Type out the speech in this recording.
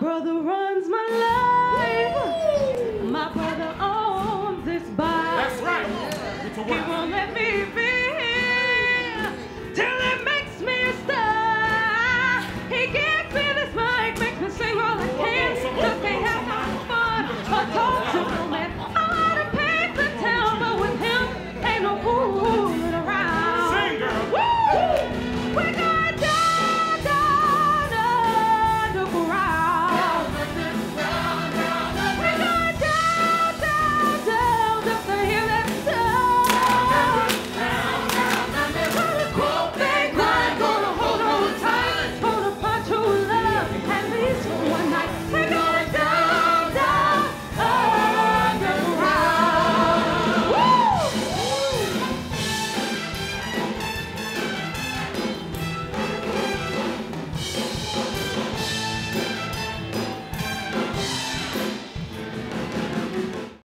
brother runs my life.